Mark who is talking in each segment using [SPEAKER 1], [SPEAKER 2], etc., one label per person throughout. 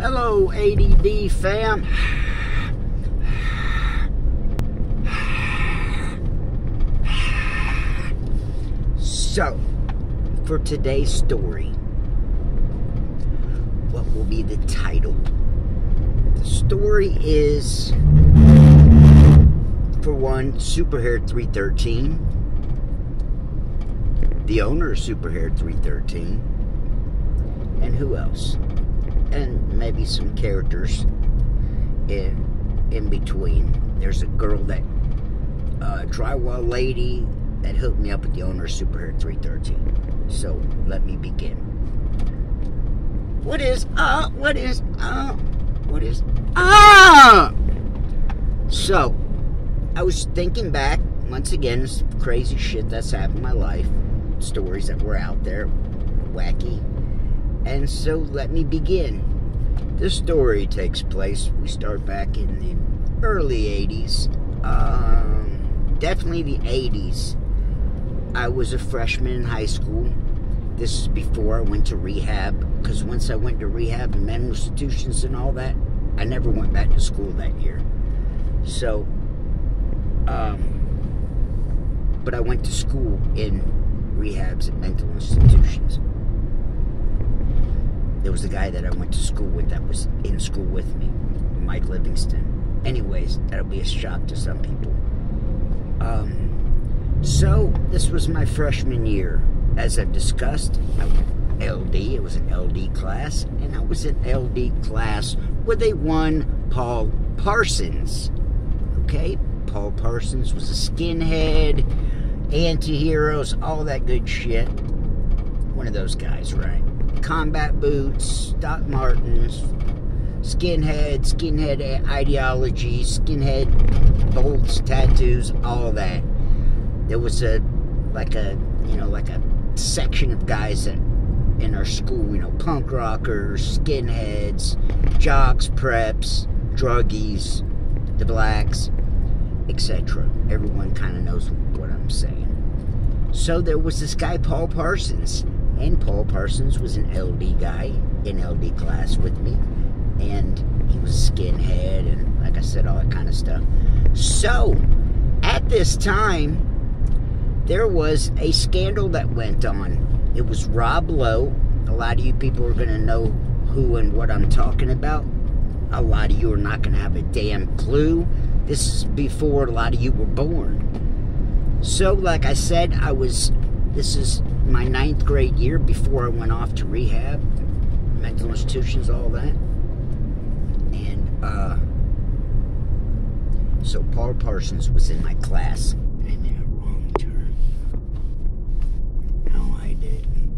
[SPEAKER 1] Hello, ADD fam. So, for today's story, what will be the title? The story is, for one, Superhair 313, the owner of Superhair 313, and who else? And maybe some characters in in between. There's a girl that uh, drywall lady that hooked me up with the owner of Superhair 313. So let me begin. What is uh what is uh what is ah so I was thinking back once again crazy shit that's happened in my life stories that were out there wacky and so let me begin this story takes place we start back in the early 80s um, definitely the 80s I was a freshman in high school this is before I went to rehab because once I went to rehab and mental institutions and all that, I never went back to school that year. So, um, but I went to school in rehabs and mental institutions. There was a guy that I went to school with that was in school with me, Mike Livingston. Anyways, that'll be a shock to some people. Um, so, this was my freshman year. As I've discussed, LD, it was an LD class, and I was in LD class with a one Paul Parsons. Okay? Paul Parsons was a skinhead, anti-heroes, all that good shit. One of those guys, right? Combat boots, Doc Martens, skinhead, skinhead ideology, skinhead bolts, tattoos, all that. There was a, like a, you know, like a section of guys that in our school, you know, punk rockers, skinheads, jocks, preps, druggies, the blacks, etc. Everyone kind of knows what I'm saying. So there was this guy, Paul Parsons, and Paul Parsons was an LD guy in LD class with me, and he was a skinhead, and like I said, all that kind of stuff. So at this time, there was a scandal that went on. It was Rob Lowe. A lot of you people are going to know who and what I'm talking about. A lot of you are not going to have a damn clue. This is before a lot of you were born. So, like I said, I was, this is my ninth grade year before I went off to rehab, mental institutions, all that. And, uh, so Paul Parsons was in my class. I made a wrong turn. No, I didn't.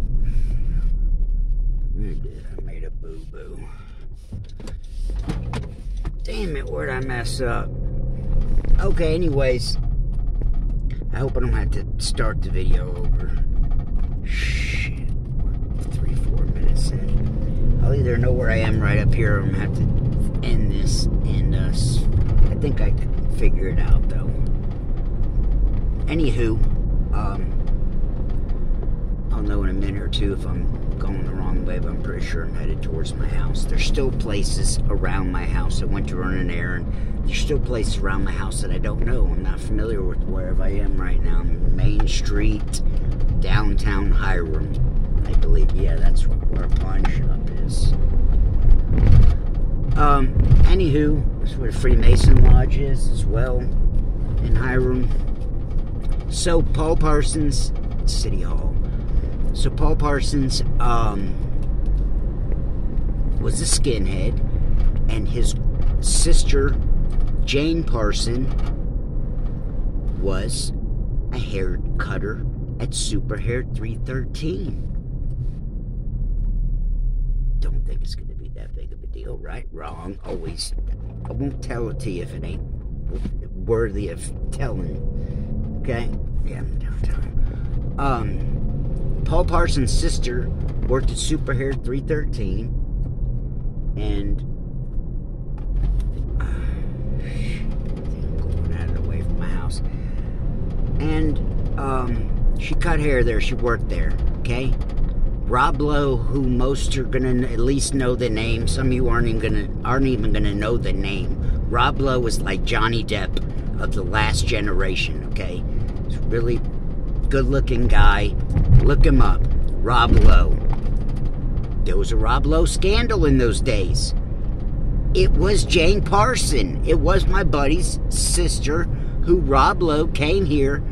[SPEAKER 1] I did. I made a boo boo. Damn it, where'd I mess up? Okay, anyways. I hope I don't have to start the video over. Shit. Three, four minutes in. I'll either know where I am right up here or I'm gonna have to end this and uh, I think I can figure it out though. Anywho, um I'll know in a minute or two if I'm going the wrong way, but I'm pretty sure I'm headed towards my house. There's still places around my house. I went to run an errand. There's still places around my house that I don't know. I'm not familiar with wherever I am right now. Main Street, downtown Hiram, I believe. Yeah, that's where a pawn shop is. Um, anywho, that's where the Freemason Lodge is as well in Hiram. So, Paul Parsons, City Hall. So Paul Parsons um, was a skinhead, and his sister Jane Parson was a hair cutter at Super Hair 313. Don't think it's to be that big of a deal, right? Wrong. Always. I won't tell it to you if it ain't worthy of telling. Okay? Yeah, I'm. Um, Paul Parsons' sister worked at Super Hair 313, and I'm going out of the way from my house. And um, she cut hair there. She worked there. Okay, Rob Lowe, who most are gonna at least know the name. Some of you aren't even gonna aren't even gonna know the name. Rob Lowe was like Johnny Depp of the last generation. Okay, he's a really good-looking guy. Look him up, Rob Lowe. There was a Rob Lowe scandal in those days. It was Jane Parson. It was my buddy's sister who Rob Lowe came here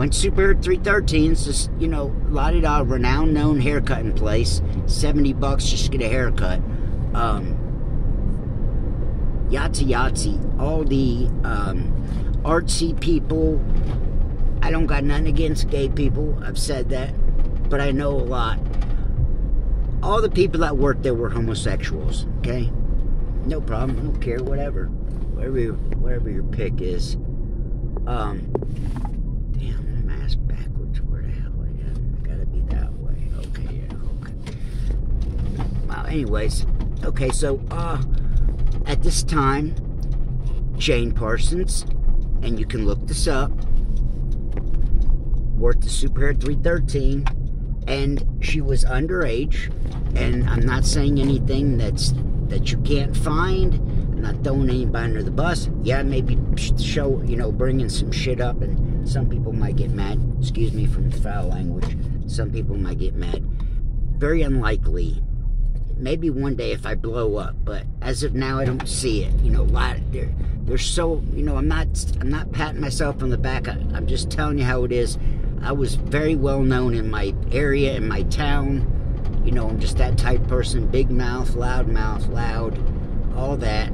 [SPEAKER 1] Went Super 313, just, you know, la di da, renowned known haircutting place. 70 bucks just to get a haircut. Um, Yahtzee Yahtzee, all the um, artsy people. I don't got nothing against gay people. I've said that, but I know a lot. All the people that worked there were homosexuals. Okay, no problem. I don't care. Whatever, whatever, your, whatever your pick is. Um, damn, I'm ass backwards. Where the hell I am? I gotta be that way. Okay, yeah, okay. Well, anyways, okay, so uh, at this time, Jane Parsons, and you can look this up, worked the Superhair 313, and she was underage. And I'm not saying anything that's that you can't find. I'm not throwing anybody under the bus. Yeah, maybe show you know bringing some shit up, and some people might get mad. Excuse me from the foul language. Some people might get mad. Very unlikely maybe one day if I blow up, but as of now, I don't see it. You know, a lot they're they're so you know I'm not I'm not patting myself on the back. I, I'm just telling you how it is. I was very well known in my area, in my town. You know, I'm just that type person, big mouth, loud mouth, loud, all that.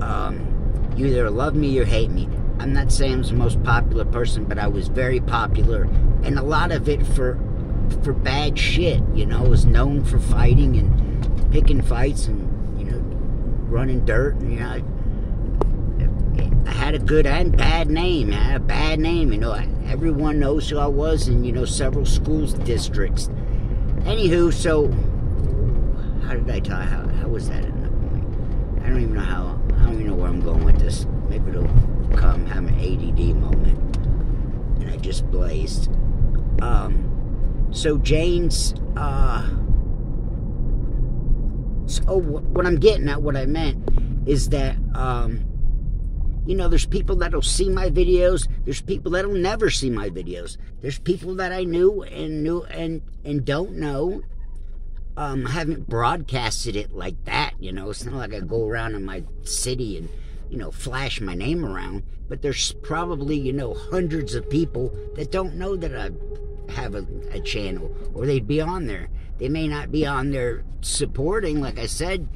[SPEAKER 1] Um, you either love me or hate me. I'm not saying I was the most popular person, but I was very popular, and a lot of it for for bad shit. You know, I was known for fighting and picking fights and you know running dirt. And, you know, had a good and bad name. I had a bad name. You know, everyone knows who I was in you know several schools districts. Anywho, so how did I tell? How how was that in the point? I don't even know how. I don't even know where I'm going with this. Maybe it'll come have an ADD moment, and I just blazed. Um, so Jane's. Uh, so what I'm getting at, what I meant, is that um, you know, there's people that'll see my videos. There's people that'll never see my videos. There's people that I knew and knew and and don't know. Um, haven't broadcasted it like that. You know, it's not like I go around in my city and you know flash my name around. But there's probably you know hundreds of people that don't know that I have a, a channel or they'd be on there. They may not be on there supporting, like I said.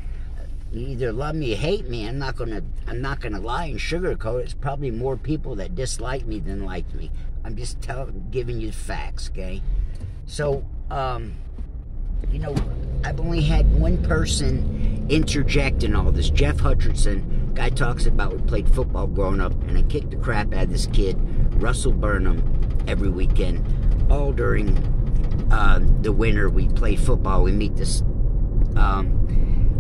[SPEAKER 1] You either love me or hate me. I'm not gonna I'm not gonna lie and sugarcoat. It's probably more people that dislike me than like me. I'm just telling giving you facts, okay? So, um, you know, I've only had one person interject in all this. Jeff Hutcherson, guy talks about we played football growing up, and I kicked the crap out of this kid, Russell Burnham, every weekend, all during uh, the winter, we play football. We meet this um,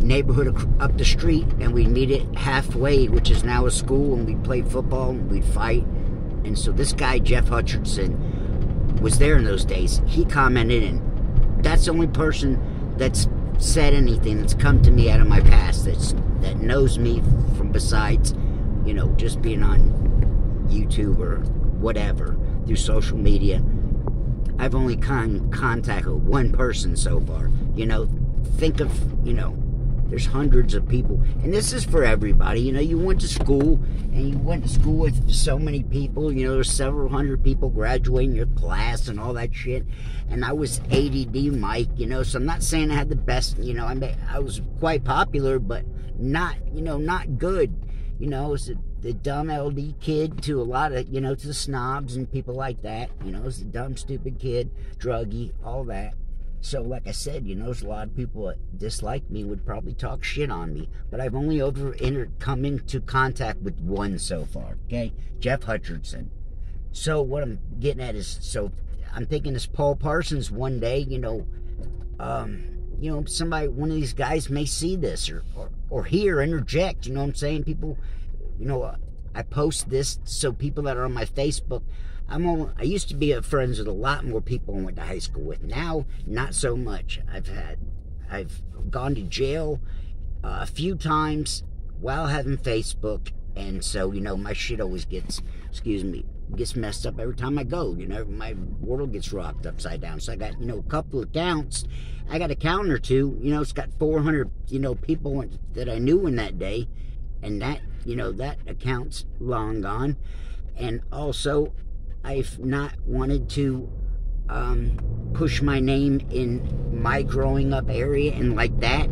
[SPEAKER 1] neighborhood up the street, and we'd meet it halfway, which is now a school, and we'd play football, and we'd fight. And so this guy, Jeff Hutchinson, was there in those days. He commented, and that's the only person that's said anything that's come to me out of my past that's that knows me from besides, you know, just being on YouTube or whatever through social media I've only con- contacted one person so far. You know, think of, you know, there's hundreds of people. And this is for everybody. You know, you went to school and you went to school with so many people. You know, there's several hundred people graduating your class and all that shit. And I was ADD Mike, you know, so I'm not saying I had the best, you know, I mean, I was quite popular, but not, you know, not good. You know, it's a the dumb LD kid to a lot of, you know, to the snobs and people like that. You know, it's the dumb, stupid kid, druggy, all that. So, like I said, you know, a lot of people that dislike me would probably talk shit on me. But I've only over entered, come into contact with one so far, okay? Jeff Hutcherson. So, what I'm getting at is, so I'm thinking this Paul Parsons one day, you know, um, you know, somebody, one of these guys may see this or, or, or hear, interject, you know what I'm saying? People you know, I post this so people that are on my Facebook I'm I used to be friends with a lot more people I went to high school with. Now, not so much. I've had, I've gone to jail uh, a few times while having Facebook, and so you know my shit always gets, excuse me, gets messed up every time I go. You know, my world gets rocked upside down. So I got you know a couple accounts. I got a count or two. You know, it's got 400 you know people that I knew in that day, and that you know that account's long gone. And also, I've not wanted to um, push my name in my growing up area and like that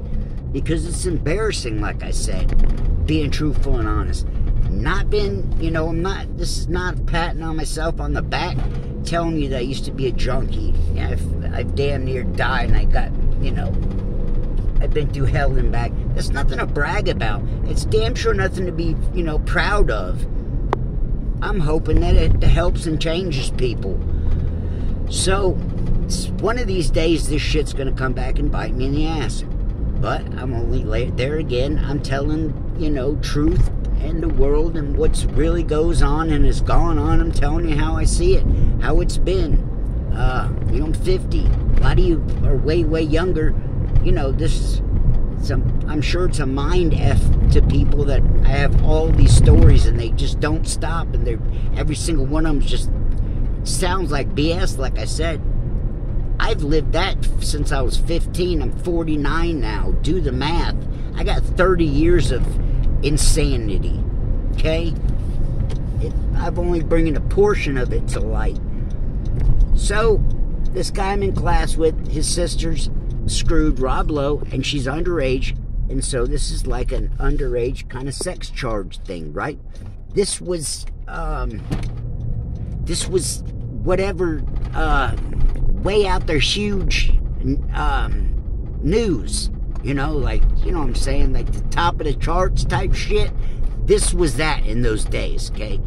[SPEAKER 1] because it's embarrassing, like I said, being truthful and honest. Not been, you know, I'm not, this is not patting on myself on the back, telling you that I used to be a junkie. Yeah, I've, I've damn near died and I got, you know, I've been through hell and back. That's nothing to brag about. It's damn sure nothing to be, you know, proud of. I'm hoping that it helps and changes people. So, one of these days, this shit's gonna come back and bite me in the ass. But I'm only there again. I'm telling, you know, truth and the world and what's really goes on and has gone on. I'm telling you how I see it, how it's been. Uh, you know, I'm 50. A lot of you are way, way younger. You know, this I'm sure it's a mind f to people that I have all these stories and they just don't stop and they're every single one of them just sounds like BS like I said. I've lived that since I was 15 I'm 49 now do the math. I got 30 years of insanity okay? It, I've only bringing a portion of it to light. So this guy I'm in class with his sisters screwed Rob Lowe, and she's underage, and so this is like an underage kind of sex charge thing, right? This was, um, this was whatever, uh, way out there, huge, um, news, you know, like, you know what I'm saying, like the top of the charts type shit. This was that in those days, okay?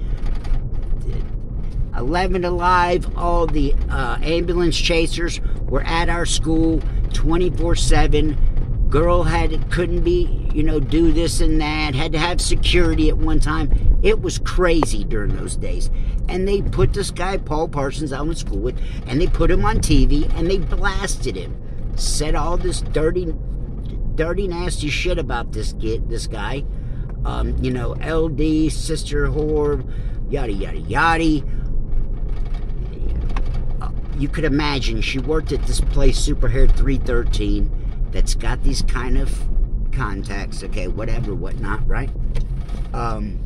[SPEAKER 1] 11 Alive, all the uh, ambulance chasers were at our school 24 7. Girl had it couldn't be, you know, do this and that, had to have security at one time. It was crazy during those days. And they put this guy, Paul Parsons, out in school with, and they put him on TV and they blasted him. Said all this dirty, dirty, nasty shit about this kid, this guy. Um, you know, LD, sister whore, yada, yada, yada you could imagine she worked at this place, Superhair 313, that's got these kind of contacts, okay, whatever, whatnot, right? Um,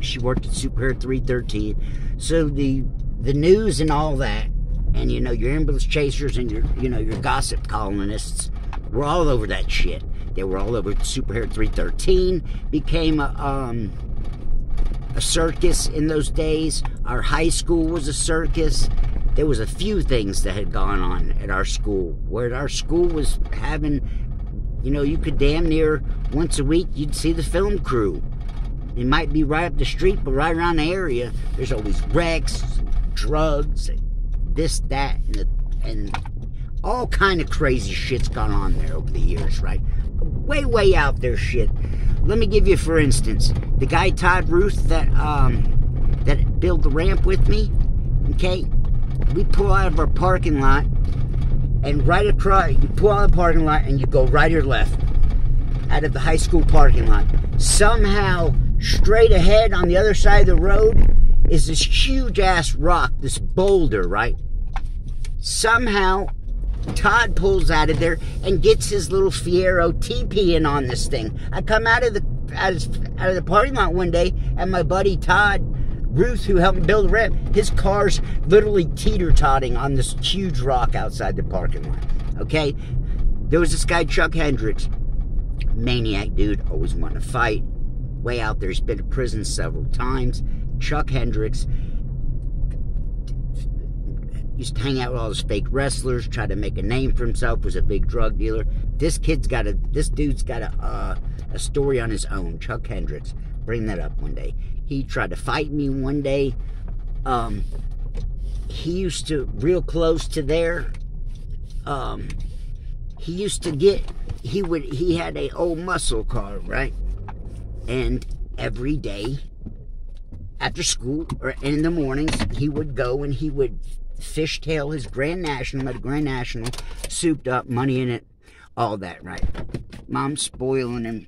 [SPEAKER 1] she worked at Superhair 313. So the the news and all that, and you know, your ambulance chasers and your you know, your gossip columnists were all over that shit. They were all over Superhair 313, became a um a circus in those days. Our high school was a circus there was a few things that had gone on at our school where our school was having you know you could damn near once a week you'd see the film crew. It might be right up the street but right around the area there's always wrecks drugs this that and, the, and all kind of crazy shit's gone on there over the years right? Way way out there shit. Let me give you for instance the guy todd ruth that um that built the ramp with me okay we pull out of our parking lot and right across, you pull out of the parking lot and you go right or left out of the high school parking lot. Somehow, straight ahead on the other side of the road is this huge ass rock, this boulder, right? Somehow, Todd pulls out of there and gets his little Fiero TP in on this thing. I come out of the out of, out of the parking lot one day, and my buddy Todd Ruth, who helped build the ramp, his car's literally teeter-totting on this huge rock outside the parking lot. Okay? There was this guy, Chuck Hendricks. Maniac dude, always wanted to fight. Way out there, he's been to prison several times. Chuck Hendricks used to hang out with all those fake wrestlers, try to make a name for himself, was a big drug dealer. This kid's got a, this dude's got a, uh, a story on his own, Chuck Hendricks. Bring that up one day. He tried to fight me one day. Um, he used to, real close to there, um, he used to get, he would, he had a old muscle car, right? And every day, after school or in the mornings, he would go and he would fishtail his Grand National, had a Grand National, souped up, money in it, all that, right? Mom's spoiling him.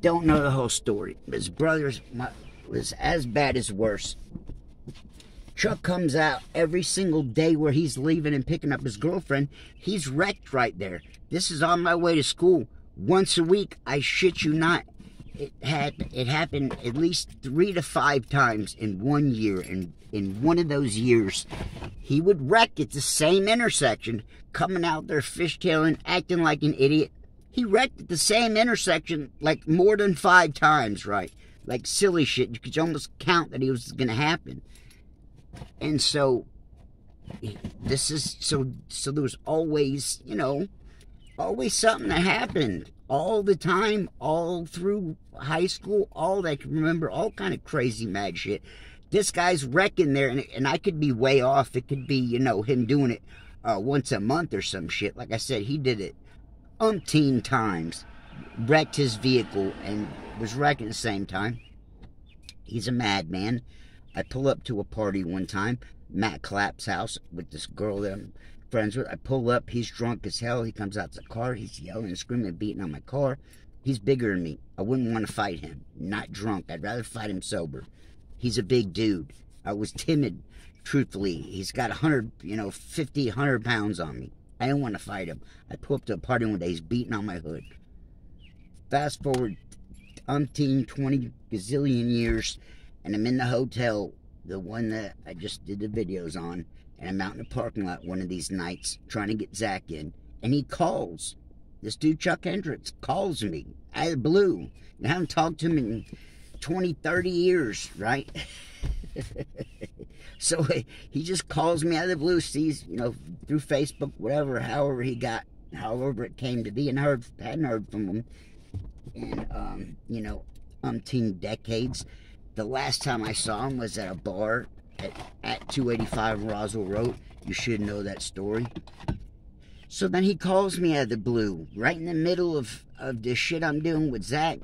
[SPEAKER 1] Don't know the whole story. His brother was as bad as worse. Truck comes out every single day where he's leaving and picking up his girlfriend. He's wrecked right there. This is on my way to school. Once a week, I shit you not. It had it happened at least three to five times in one year. And in one of those years, he would wreck at the same intersection, coming out there fishtailing, acting like an idiot. He wrecked at the same intersection like more than five times, right? Like silly shit. You could almost count that it was going to happen. And so this is so so there was always, you know, always something that happened all the time, all through high school, all that I can remember, all kind of crazy mad shit. This guy's wrecking there, and, and I could be way off. It could be, you know, him doing it uh, once a month or some shit. Like I said, he did it umpteen times, wrecked his vehicle, and was wrecking at the same time. He's a madman. I pull up to a party one time, Matt Clapp's house, with this girl that I'm friends with. I pull up, he's drunk as hell. He comes out the car, he's yelling and screaming, beating on my car. He's bigger than me. I wouldn't want to fight him. Not drunk. I'd rather fight him sober. He's a big dude. I was timid, truthfully. He's got 100, you know, 50, 100 pounds on me. I didn't want to fight him. I pull up to a party one day, he's beating on my hood. Fast forward umpteen, 20 gazillion years, and I'm in the hotel, the one that I just did the videos on, and I'm out in the parking lot one of these nights trying to get Zach in, and he calls. This dude, Chuck Hendricks, calls me out of the blue. I haven't talked to him in 20, 30 years, right? so he just calls me out of the blue, sees, you know, through Facebook, whatever, however he got, however it came to be, and heard, hadn't heard from him in, um, you know, umpteen decades. The last time I saw him was at a bar at, at 285 Roswell Road. You should know that story. So then he calls me out of the blue, right in the middle of, of this shit I'm doing with Zach.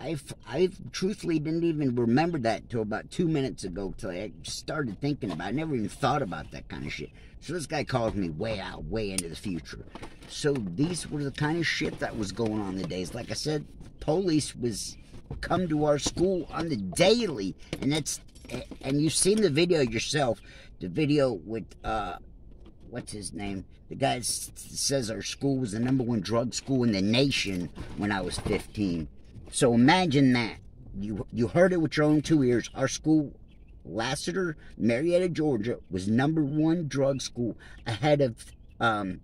[SPEAKER 1] I've, I truthfully didn't even remember that until about two minutes ago, till I started thinking about it. I never even thought about that kind of shit. So this guy calls me way out, way into the future. So these were the kind of shit that was going on the days. Like I said, police was come to our school on the daily, and that's and you've seen the video yourself. The video with uh, what's his name? The guy says our school was the number one drug school in the nation when I was 15. So imagine that. You you heard it with your own two ears. Our school, Lassiter, Marietta, Georgia, was number one drug school ahead of um,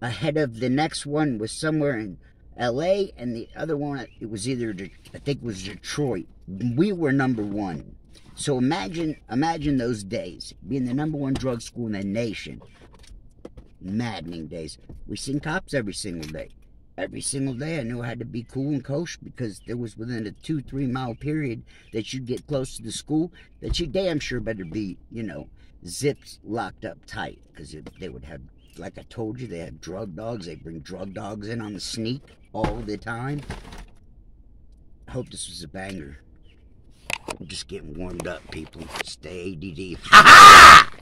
[SPEAKER 1] ahead of the next one was somewhere in L.A. and the other one it was either I think it was Detroit. We were number one. So imagine imagine those days being the number one drug school in the nation. Maddening days. We seen cops every single day. Every single day I knew I had to be cool and kosher because there was within a two, three mile period that you'd get close to the school that you damn sure better be, you know, zips locked up tight because they would have like I told you, they have drug dogs. They bring drug dogs in on the sneak all the time. I hope this was a banger. I'm just getting warmed up, people. Stay ADD. Ha ha!